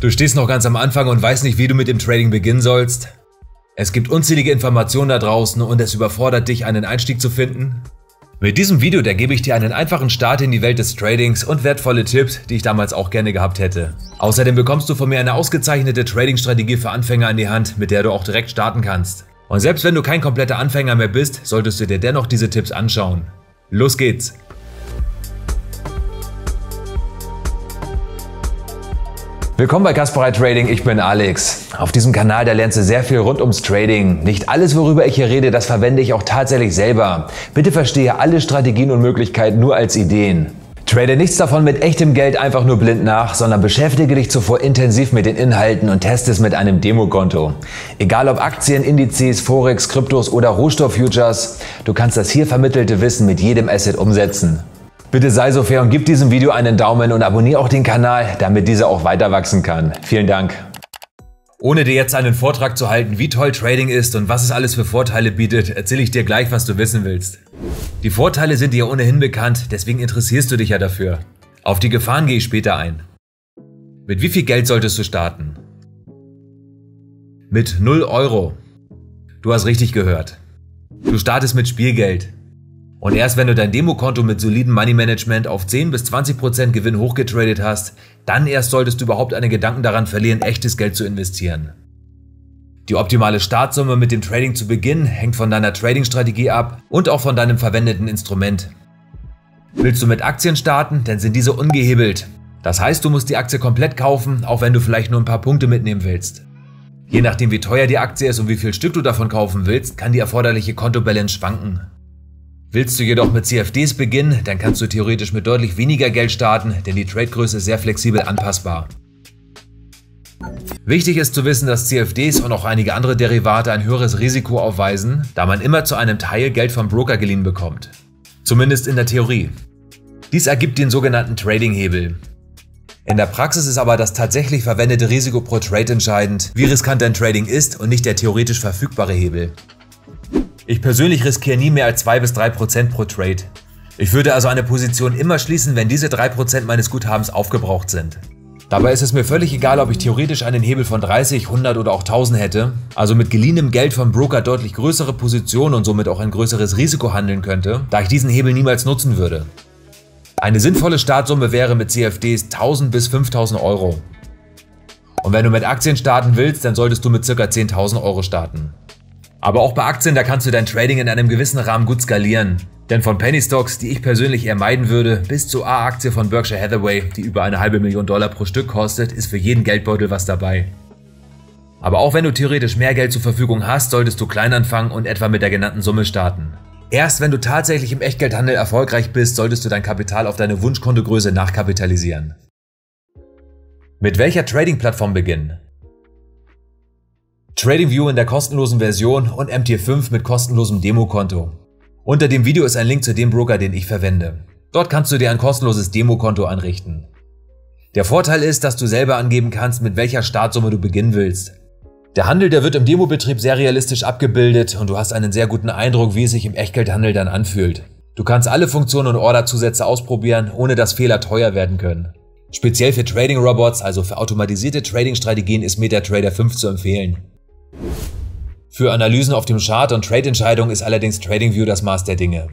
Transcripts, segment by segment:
Du stehst noch ganz am Anfang und weißt nicht, wie du mit dem Trading beginnen sollst? Es gibt unzählige Informationen da draußen und es überfordert dich, einen Einstieg zu finden? Mit diesem Video, da gebe ich dir einen einfachen Start in die Welt des Tradings und wertvolle Tipps, die ich damals auch gerne gehabt hätte. Außerdem bekommst du von mir eine ausgezeichnete Trading-Strategie für Anfänger an die Hand, mit der du auch direkt starten kannst. Und selbst wenn du kein kompletter Anfänger mehr bist, solltest du dir dennoch diese Tipps anschauen. Los geht's! Willkommen bei Kasparei Trading, ich bin Alex. Auf diesem Kanal, da lernst du sehr viel rund ums Trading. Nicht alles, worüber ich hier rede, das verwende ich auch tatsächlich selber. Bitte verstehe alle Strategien und Möglichkeiten nur als Ideen. Trade nichts davon mit echtem Geld einfach nur blind nach, sondern beschäftige dich zuvor intensiv mit den Inhalten und teste es mit einem Demokonto. Egal ob Aktien, Indizes, Forex, Kryptos oder Rohstofffutures, du kannst das hier vermittelte Wissen mit jedem Asset umsetzen. Bitte sei so fair und gib diesem Video einen Daumen und abonniere auch den Kanal, damit dieser auch weiter wachsen kann. Vielen Dank. Ohne dir jetzt einen Vortrag zu halten, wie toll Trading ist und was es alles für Vorteile bietet, erzähle ich dir gleich, was du wissen willst. Die Vorteile sind dir ohnehin bekannt, deswegen interessierst du dich ja dafür. Auf die Gefahren gehe ich später ein. Mit wie viel Geld solltest du starten? Mit 0 Euro. Du hast richtig gehört. Du startest mit Spielgeld. Und erst wenn du dein Demokonto mit solidem Money Management auf 10 bis 20% Gewinn hochgetradet hast, dann erst solltest du überhaupt einen Gedanken daran verlieren, echtes Geld zu investieren. Die optimale Startsumme mit dem Trading zu Beginn hängt von deiner Trading-Strategie ab und auch von deinem verwendeten Instrument. Willst du mit Aktien starten, dann sind diese ungehebelt. Das heißt, du musst die Aktie komplett kaufen, auch wenn du vielleicht nur ein paar Punkte mitnehmen willst. Je nachdem wie teuer die Aktie ist und wie viel Stück du davon kaufen willst, kann die erforderliche Kontobalance schwanken. Willst du jedoch mit CFDs beginnen, dann kannst du theoretisch mit deutlich weniger Geld starten, denn die Tradegröße ist sehr flexibel anpassbar. Wichtig ist zu wissen, dass CFDs und auch einige andere Derivate ein höheres Risiko aufweisen, da man immer zu einem Teil Geld vom Broker geliehen bekommt. Zumindest in der Theorie. Dies ergibt den sogenannten Trading-Hebel. In der Praxis ist aber das tatsächlich verwendete Risiko pro Trade entscheidend, wie riskant dein Trading ist und nicht der theoretisch verfügbare Hebel. Ich persönlich riskiere nie mehr als 2 bis 3 Prozent pro Trade. Ich würde also eine Position immer schließen, wenn diese 3 Prozent meines Guthabens aufgebraucht sind. Dabei ist es mir völlig egal, ob ich theoretisch einen Hebel von 30, 100 oder auch 1000 hätte, also mit geliehenem Geld vom Broker deutlich größere Positionen und somit auch ein größeres Risiko handeln könnte, da ich diesen Hebel niemals nutzen würde. Eine sinnvolle Startsumme wäre mit CFDs 1000 bis 5000 Euro. Und wenn du mit Aktien starten willst, dann solltest du mit ca. 10.000 Euro starten. Aber auch bei Aktien, da kannst du dein Trading in einem gewissen Rahmen gut skalieren. Denn von Penny Stocks, die ich persönlich eher meiden würde, bis zur A-Aktie von Berkshire Hathaway, die über eine halbe Million Dollar pro Stück kostet, ist für jeden Geldbeutel was dabei. Aber auch wenn du theoretisch mehr Geld zur Verfügung hast, solltest du klein anfangen und etwa mit der genannten Summe starten. Erst wenn du tatsächlich im Echtgeldhandel erfolgreich bist, solltest du dein Kapital auf deine Wunschkontogröße nachkapitalisieren. Mit welcher Trading-Plattform beginnen? TradingView in der kostenlosen Version und MT5 mit kostenlosem Demokonto. Unter dem Video ist ein Link zu dem Broker, den ich verwende. Dort kannst du dir ein kostenloses Demokonto anrichten. Der Vorteil ist, dass du selber angeben kannst, mit welcher Startsumme du beginnen willst. Der Handel, der wird im Demobetrieb sehr realistisch abgebildet und du hast einen sehr guten Eindruck, wie es sich im Echtgeldhandel dann anfühlt. Du kannst alle Funktionen und Orderzusätze ausprobieren, ohne dass Fehler teuer werden können. Speziell für Trading Robots, also für automatisierte Trading-Strategien, ist MetaTrader 5 zu empfehlen. Für Analysen auf dem Chart und Trade-Entscheidungen ist allerdings TradingView das Maß der Dinge.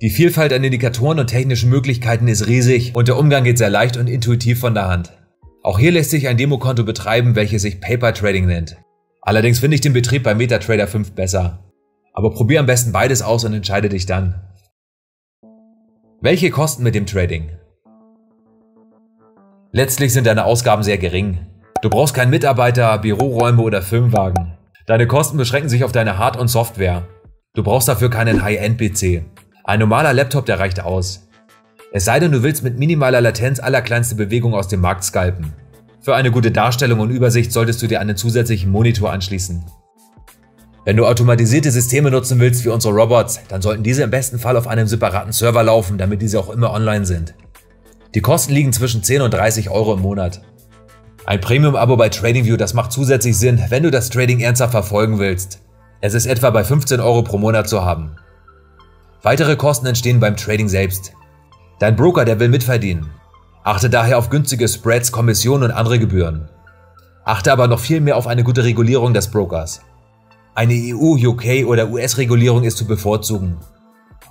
Die Vielfalt an Indikatoren und technischen Möglichkeiten ist riesig und der Umgang geht sehr leicht und intuitiv von der Hand. Auch hier lässt sich ein Demokonto betreiben, welches sich Paper Trading nennt. Allerdings finde ich den Betrieb bei MetaTrader 5 besser. Aber probier am besten beides aus und entscheide dich dann. Welche Kosten mit dem Trading? Letztlich sind deine Ausgaben sehr gering. Du brauchst keinen Mitarbeiter, Büroräume oder Firmenwagen. Deine Kosten beschränken sich auf deine Hard- und Software. Du brauchst dafür keinen High-End-PC. Ein normaler Laptop, der reicht aus. Es sei denn, du willst mit minimaler Latenz allerkleinste Bewegung aus dem Markt scalpen. Für eine gute Darstellung und Übersicht solltest du dir einen zusätzlichen Monitor anschließen. Wenn du automatisierte Systeme nutzen willst wie unsere Robots, dann sollten diese im besten Fall auf einem separaten Server laufen, damit diese auch immer online sind. Die Kosten liegen zwischen 10 und 30 Euro im Monat. Ein Premium-Abo bei TradingView, das macht zusätzlich Sinn, wenn du das Trading ernsthaft verfolgen willst. Es ist etwa bei 15 Euro pro Monat zu haben. Weitere Kosten entstehen beim Trading selbst. Dein Broker, der will mitverdienen. Achte daher auf günstige Spreads, Kommissionen und andere Gebühren. Achte aber noch viel mehr auf eine gute Regulierung des Brokers. Eine EU, UK oder US-Regulierung ist zu bevorzugen.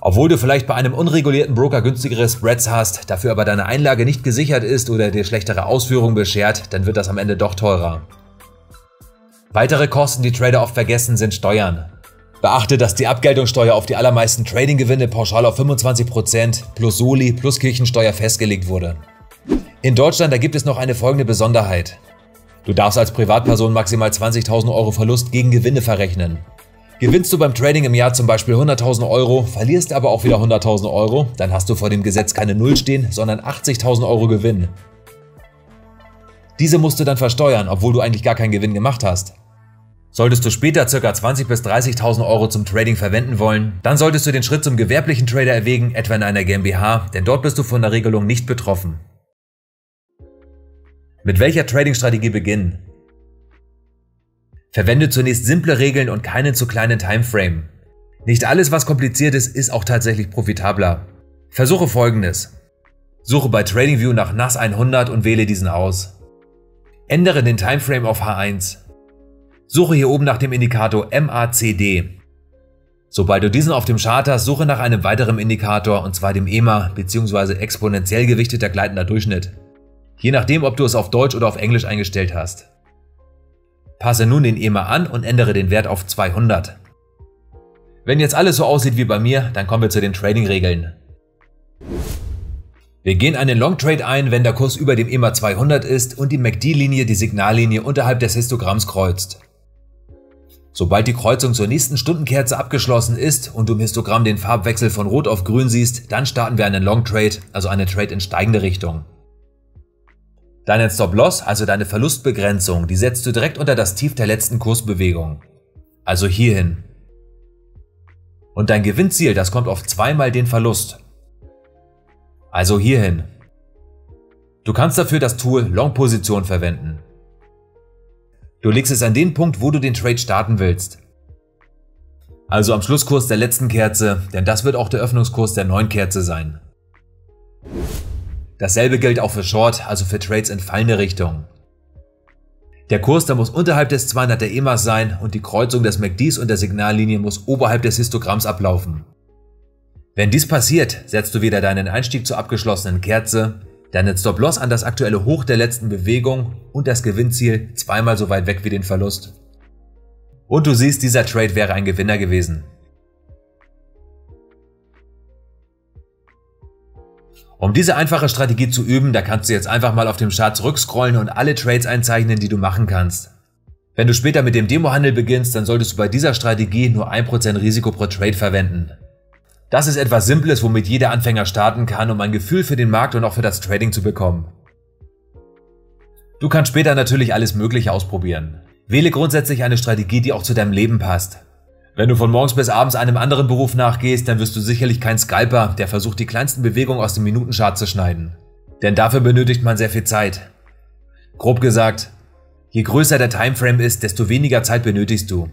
Obwohl du vielleicht bei einem unregulierten Broker günstigere Spreads hast, dafür aber deine Einlage nicht gesichert ist oder dir schlechtere Ausführungen beschert, dann wird das am Ende doch teurer. Weitere Kosten, die Trader oft vergessen, sind Steuern. Beachte, dass die Abgeltungssteuer auf die allermeisten Trading-Gewinne pauschal auf 25% plus Soli plus Kirchensteuer festgelegt wurde. In Deutschland da gibt es noch eine folgende Besonderheit. Du darfst als Privatperson maximal 20.000 Euro Verlust gegen Gewinne verrechnen. Gewinnst du beim Trading im Jahr zum Beispiel 100.000 Euro, verlierst aber auch wieder 100.000 Euro, dann hast du vor dem Gesetz keine Null stehen, sondern 80.000 Euro Gewinn. Diese musst du dann versteuern, obwohl du eigentlich gar keinen Gewinn gemacht hast. Solltest du später ca. 20.000 bis 30.000 Euro zum Trading verwenden wollen, dann solltest du den Schritt zum gewerblichen Trader erwägen, etwa in einer GmbH, denn dort bist du von der Regelung nicht betroffen. Mit welcher Trading-Strategie beginnen? Verwende zunächst simple Regeln und keinen zu kleinen Timeframe. Nicht alles, was kompliziert ist, ist auch tatsächlich profitabler. Versuche folgendes. Suche bei TradingView nach NAS 100 und wähle diesen aus. Ändere den Timeframe auf H1. Suche hier oben nach dem Indikator MACD. Sobald du diesen auf dem Chart hast, suche nach einem weiteren Indikator und zwar dem EMA bzw. exponentiell gewichteter gleitender Durchschnitt je nachdem, ob du es auf Deutsch oder auf Englisch eingestellt hast. Passe nun den EMA an und ändere den Wert auf 200. Wenn jetzt alles so aussieht wie bei mir, dann kommen wir zu den Trading-Regeln. Wir gehen einen Long Trade ein, wenn der Kurs über dem EMA 200 ist und die MACD-Linie die Signallinie unterhalb des Histogramms kreuzt. Sobald die Kreuzung zur nächsten Stundenkerze abgeschlossen ist und du im Histogramm den Farbwechsel von Rot auf Grün siehst, dann starten wir einen Long Trade, also eine Trade in steigende Richtung. Deinen Stop-Loss, also deine Verlustbegrenzung, die setzt du direkt unter das Tief der letzten Kursbewegung. Also hierhin. Und dein Gewinnziel, das kommt auf zweimal den Verlust. Also hierhin. Du kannst dafür das Tool Long Position verwenden. Du legst es an den Punkt, wo du den Trade starten willst. Also am Schlusskurs der letzten Kerze, denn das wird auch der Öffnungskurs der neuen Kerze sein. Dasselbe gilt auch für Short, also für Trades in fallende Richtung. Der Kurs da muss unterhalb des 200er EMAs sein und die Kreuzung des MACDs und der Signallinie muss oberhalb des Histogramms ablaufen. Wenn dies passiert, setzt du wieder deinen Einstieg zur abgeschlossenen Kerze, deinen Stop-Loss an das aktuelle Hoch der letzten Bewegung und das Gewinnziel zweimal so weit weg wie den Verlust. Und du siehst, dieser Trade wäre ein Gewinner gewesen. Um diese einfache Strategie zu üben, da kannst du jetzt einfach mal auf dem Chart zurückscrollen und alle Trades einzeichnen, die du machen kannst. Wenn du später mit dem Demohandel beginnst, dann solltest du bei dieser Strategie nur 1% Risiko pro Trade verwenden. Das ist etwas Simples, womit jeder Anfänger starten kann, um ein Gefühl für den Markt und auch für das Trading zu bekommen. Du kannst später natürlich alles Mögliche ausprobieren. Wähle grundsätzlich eine Strategie, die auch zu deinem Leben passt. Wenn du von morgens bis abends einem anderen Beruf nachgehst, dann wirst du sicherlich kein Scalper, der versucht, die kleinsten Bewegungen aus dem Minutenchart zu schneiden. Denn dafür benötigt man sehr viel Zeit. Grob gesagt, je größer der Timeframe ist, desto weniger Zeit benötigst du.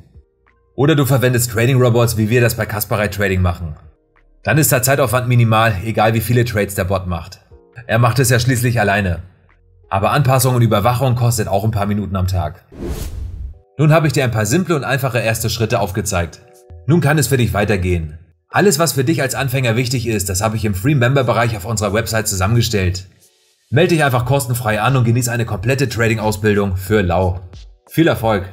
Oder du verwendest Trading Robots, wie wir das bei Kasparei Trading machen. Dann ist der Zeitaufwand minimal, egal wie viele Trades der Bot macht. Er macht es ja schließlich alleine. Aber Anpassung und Überwachung kostet auch ein paar Minuten am Tag. Nun habe ich dir ein paar simple und einfache erste Schritte aufgezeigt. Nun kann es für dich weitergehen. Alles, was für dich als Anfänger wichtig ist, das habe ich im Free Member Bereich auf unserer Website zusammengestellt. Melde dich einfach kostenfrei an und genieße eine komplette Trading-Ausbildung für lau. Viel Erfolg!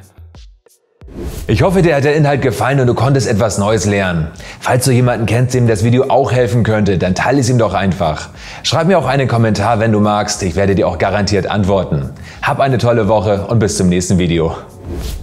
Ich hoffe, dir hat der Inhalt gefallen und du konntest etwas Neues lernen. Falls du jemanden kennst, dem das Video auch helfen könnte, dann teile es ihm doch einfach. Schreib mir auch einen Kommentar, wenn du magst. Ich werde dir auch garantiert antworten. Hab eine tolle Woche und bis zum nächsten Video. Thank you.